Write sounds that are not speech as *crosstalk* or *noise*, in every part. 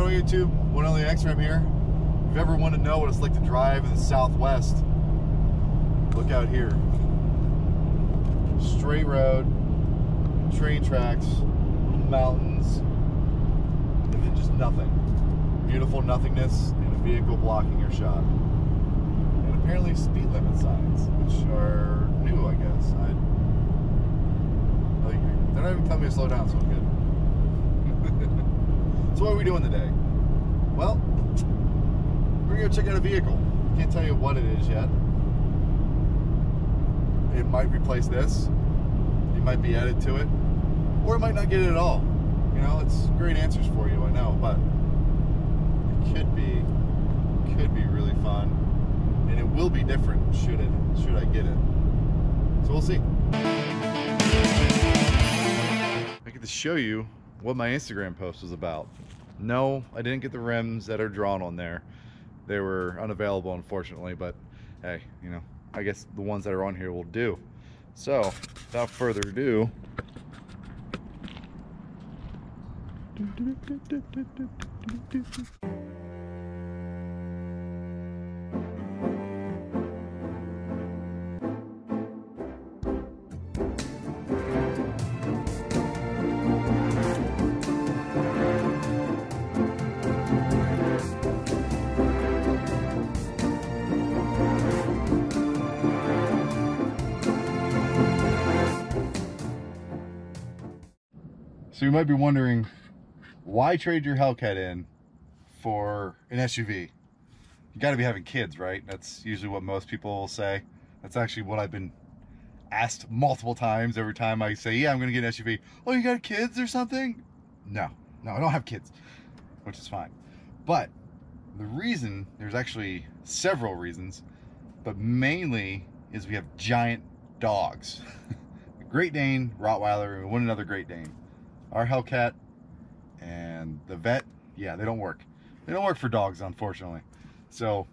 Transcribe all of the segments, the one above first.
on YouTube? One only X-Ram here. If you ever want to know what it's like to drive in the Southwest, look out here. Straight road, train tracks, mountains, and then just nothing. Beautiful nothingness and a vehicle blocking your shot. And apparently speed limit signs, which are new, I guess. I, like, they're not even telling me to slow down, so I'm good. So what are we doing today? Well, we're gonna go check out a vehicle. Can't tell you what it is yet. It might replace this. It might be added to it, or it might not get it at all. You know, it's great answers for you, I know, but it could be, could be really fun, and it will be different should it, should I get it. So we'll see. I get to show you what my Instagram post was about. No, I didn't get the rims that are drawn on there. They were unavailable, unfortunately, but hey, you know, I guess the ones that are on here will do. So, without further ado, So you might be wondering, why trade your Hellcat in for an SUV? You got to be having kids, right? That's usually what most people will say. That's actually what I've been asked multiple times every time I say, yeah, I'm to get an SUV. Oh, you got kids or something? No, no, I don't have kids, which is fine. But the reason, there's actually several reasons, but mainly is we have giant dogs. *laughs* Great Dane, Rottweiler, and one another Great Dane our Hellcat and the vet, yeah, they don't work. They don't work for dogs, unfortunately. So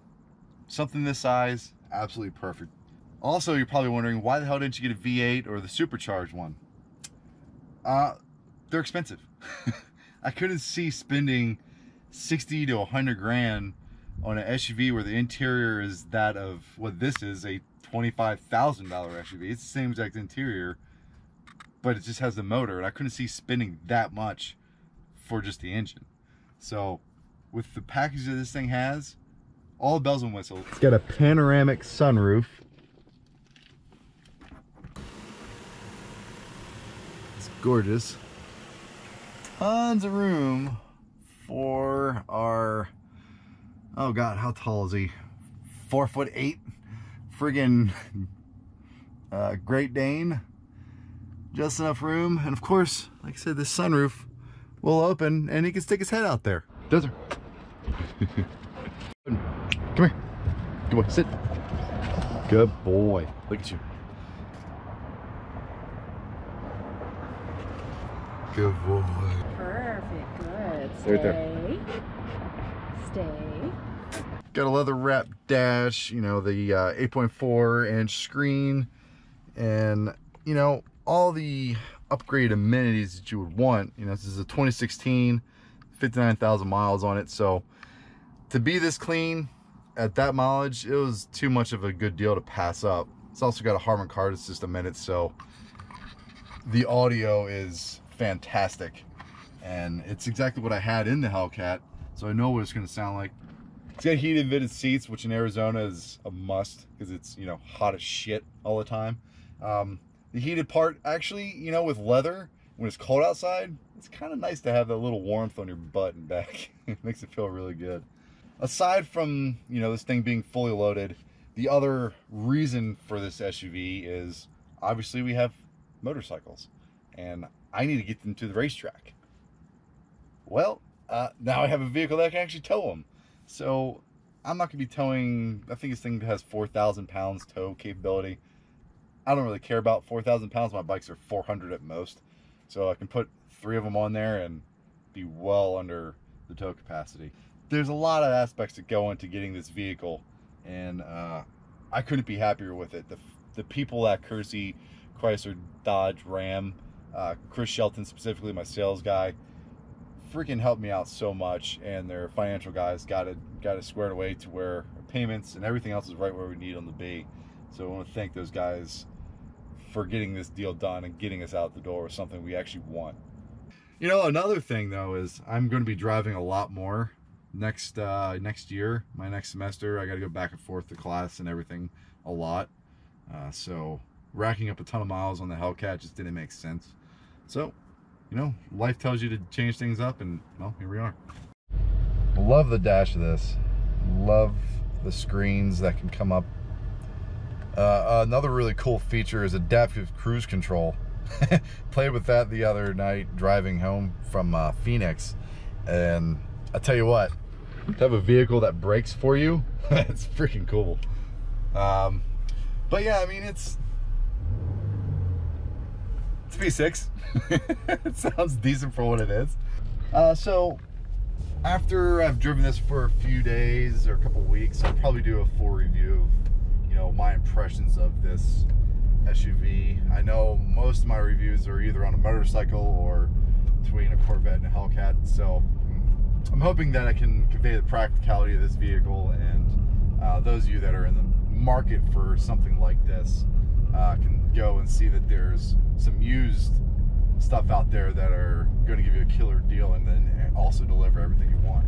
something this size, absolutely perfect. Also, you're probably wondering, why the hell didn't you get a V8 or the supercharged one? Uh, they're expensive. *laughs* I couldn't see spending 60 to 100 grand on an SUV where the interior is that of what this is, a $25,000 SUV. It's the same exact interior, but it just has the motor and I couldn't see spinning that much for just the engine. So with the package that this thing has, all bells and whistles. It's got a panoramic sunroof. It's gorgeous. Tons of room for our, oh God, how tall is he? Four foot eight friggin' *laughs* uh, Great Dane just enough room. And of course, like I said, this sunroof will open and he can stick his head out there. Does her. Come here. Come on, sit. Good boy. Look at you. Good boy. Perfect. Good. Stay right Stay. there. Stay. Got a leather wrap dash, you know, the uh, 8.4 inch screen, and, you know, all the upgrade amenities that you would want. You know, this is a 2016, 59,000 miles on it. So to be this clean at that mileage, it was too much of a good deal to pass up. It's also got a Harman Kardon system in it. So the audio is fantastic. And it's exactly what I had in the Hellcat. So I know what it's going to sound like. It's got heated vented seats, which in Arizona is a must because it's, you know, hot as shit all the time. Um, the heated part, actually, you know, with leather, when it's cold outside, it's kind of nice to have that little warmth on your butt and back. *laughs* it makes it feel really good. Aside from, you know, this thing being fully loaded, the other reason for this SUV is obviously we have motorcycles and I need to get them to the racetrack. Well, uh, now I have a vehicle that can actually tow them. So I'm not going to be towing, I think this thing has 4,000 pounds tow capability. I don't really care about 4,000 pounds. My bikes are 400 at most. So I can put three of them on there and be well under the tow capacity. There's a lot of aspects that go into getting this vehicle and uh, I couldn't be happier with it. The, the people at Courtesy, Chrysler, Dodge, Ram, uh, Chris Shelton specifically, my sales guy, freaking helped me out so much, and their financial guys got it got it squared away to where payments and everything else is right where we need them to be. So I want to thank those guys for getting this deal done and getting us out the door with something we actually want. You know, another thing though is I'm going to be driving a lot more next uh, next year, my next semester. I got to go back and forth to class and everything a lot. Uh, so racking up a ton of miles on the Hellcat just didn't make sense. So, you know, life tells you to change things up, and well, here we are. Love the dash of this. Love the screens that can come up. Uh, another really cool feature is adaptive cruise control. *laughs* Played with that the other night driving home from uh, Phoenix, and I tell you what, to have a vehicle that brakes for you, *laughs* it's freaking cool. Um, but yeah, I mean, it's it's V6. *laughs* it sounds decent for what it is. Uh, so after I've driven this for a few days or a couple weeks, I'll probably do a full review know, my impressions of this SUV. I know most of my reviews are either on a motorcycle or between a Corvette and a Hellcat. So I'm hoping that I can convey the practicality of this vehicle and uh, those of you that are in the market for something like this uh, can go and see that there's some used stuff out there that are going to give you a killer deal and then also deliver everything you want.